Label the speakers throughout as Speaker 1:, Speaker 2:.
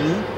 Speaker 1: Hmm?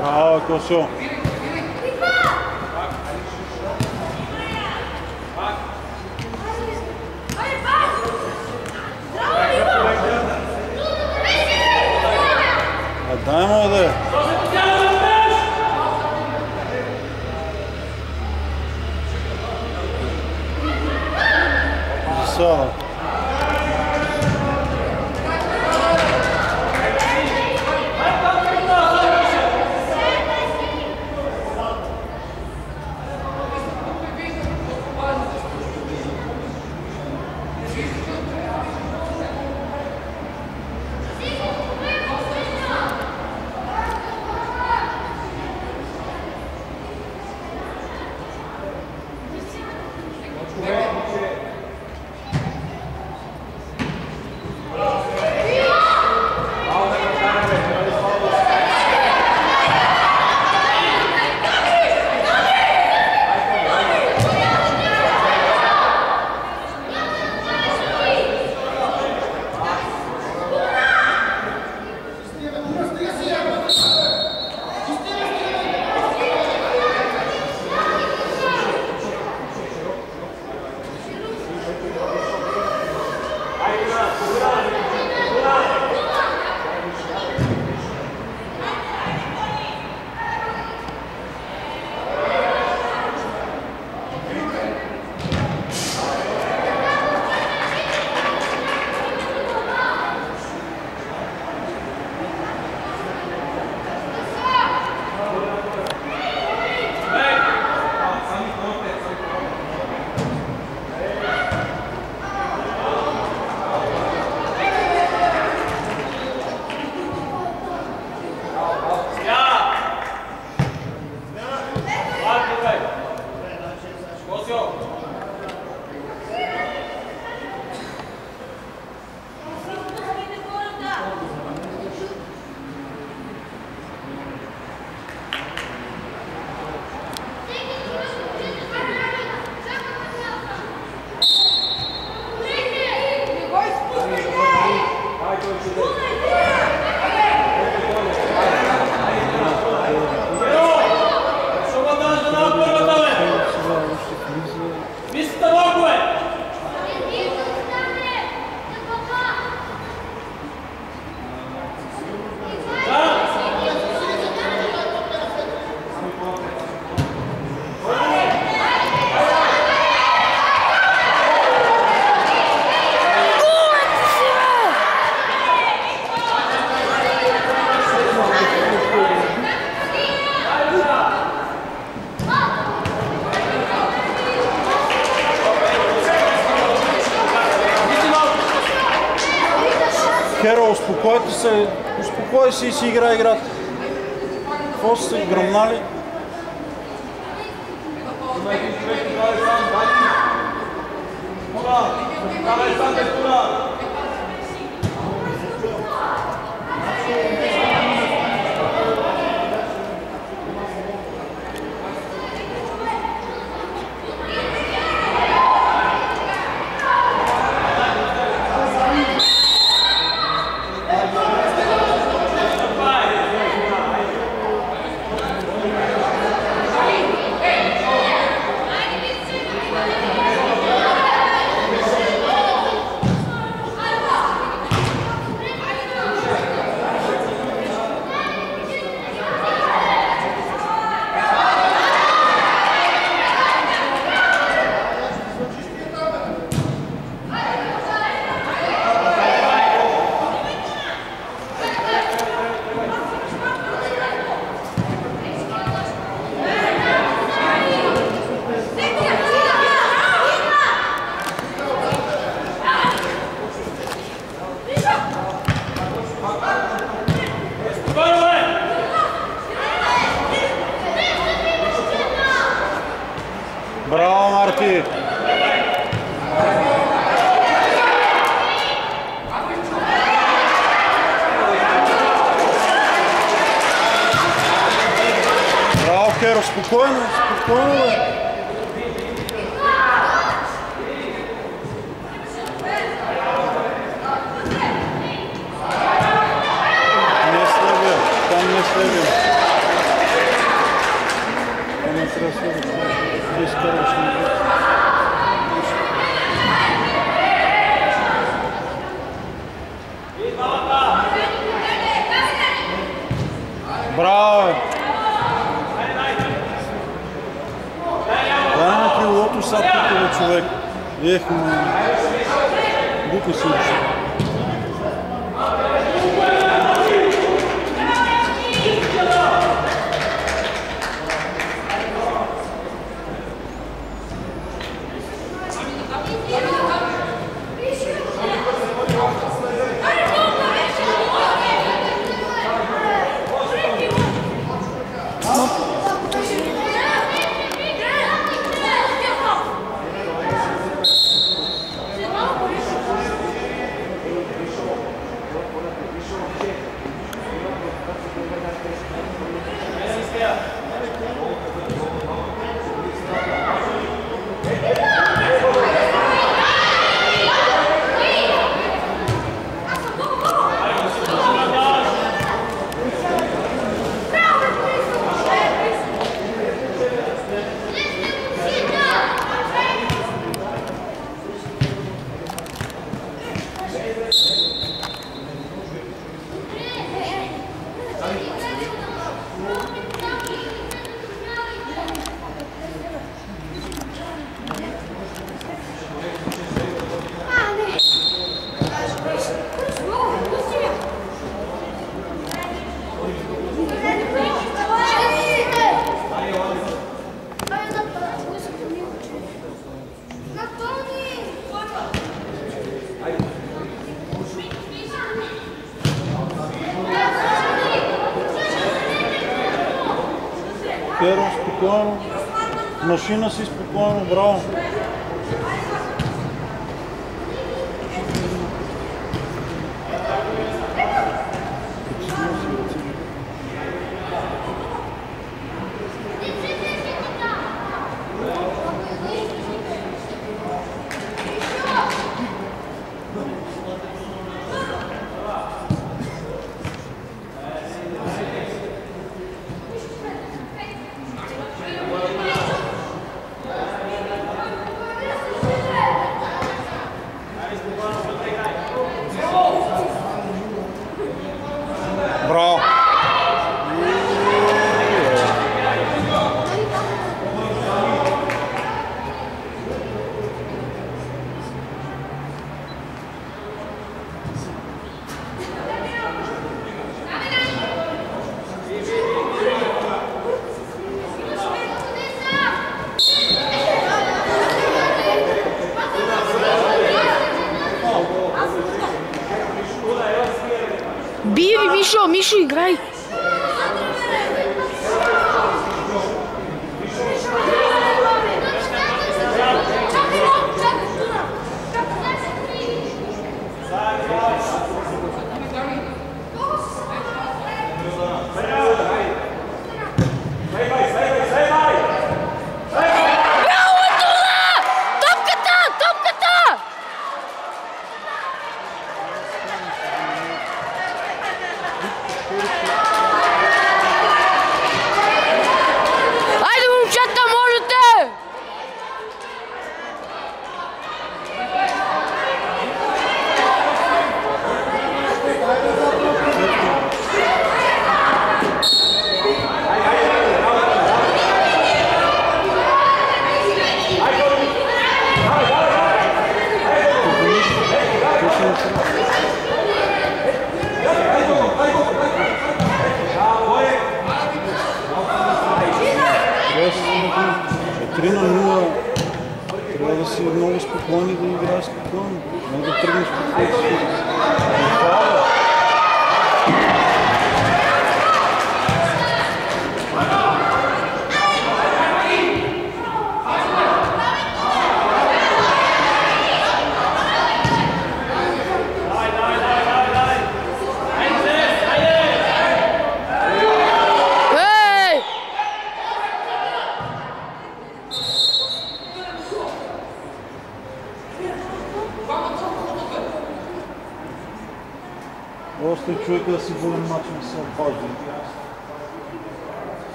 Speaker 1: 好，高松。solo. Който се успокой си и си играе играта. Какво са гръмнали? Има един човек, това е сам, дай ти. Моля, дай сам, дай Браво, Марти! Браво, Херо, спокойно, спокойно, Перо, спокойно. Машина си спокойно, браво. Michio, Michi, graj!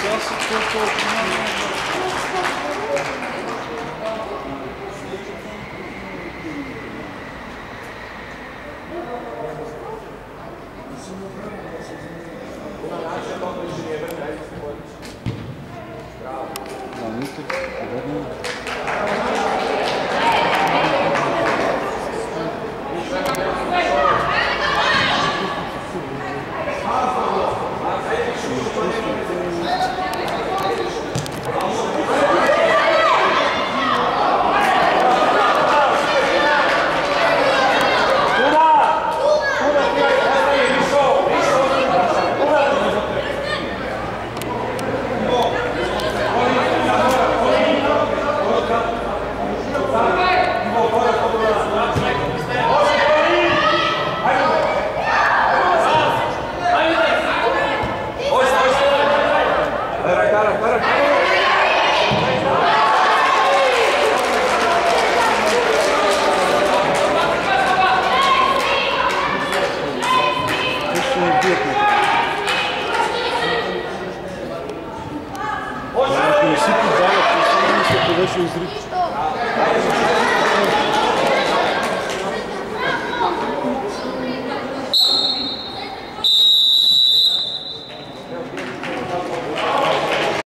Speaker 1: Só se for um pouco. Não, muito. É cara, cara.